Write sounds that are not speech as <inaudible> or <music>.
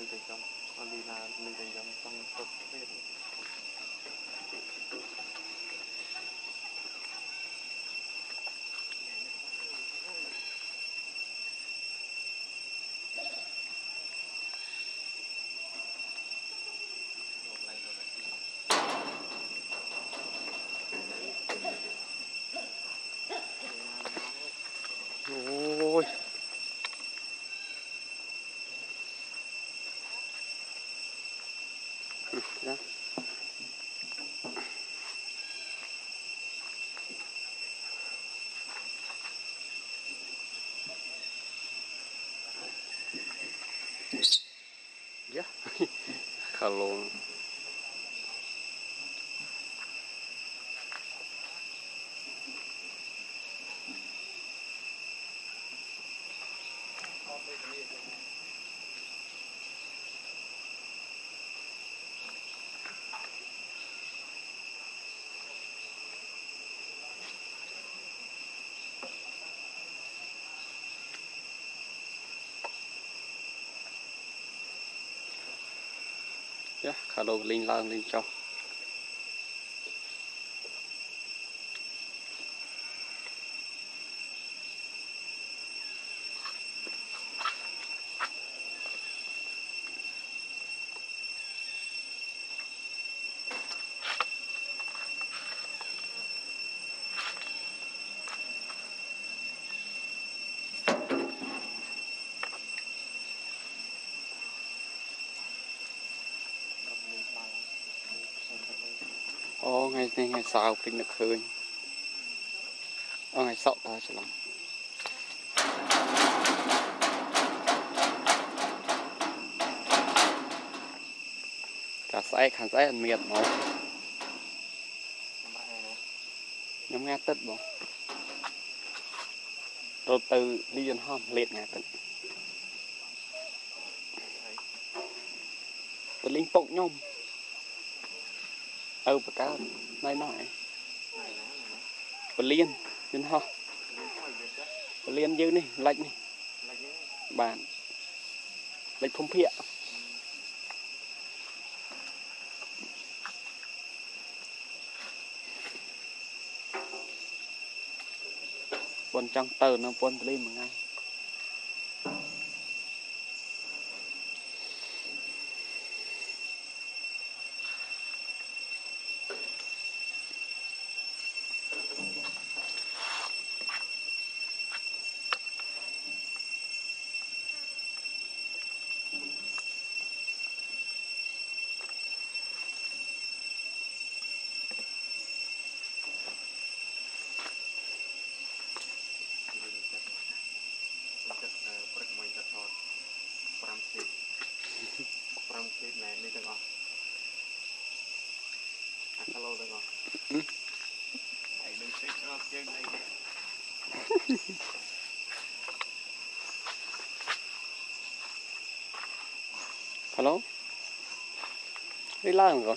mình thành công còn vì là mình thành công trong tập luyện Oh. Yeah, <laughs> hello. Thank you. khá lâu linh lang linh trong អូថ្ងៃនេះថ្ងៃសៅរ៍ពេញនឹកឃើញអូថ្ងៃសុក្រតើច្រឡំកាស្អែកខាងស្អែកអត់មានហ្មងខ្ញុំងាទឹកបងរត់ទៅលីយន្តហោះលេតងាទឹកទៅលេងពុកខ្ញុំទៅបកើតនៅនោះឯងពលានយន្តហោះពលានយើងនេះលិចនេះបាទលិចភូមិភាគប៉ុនចង់ទៅនៅប៉ុនទលីមួយថ្ងៃ not Hello? Đi la rồi.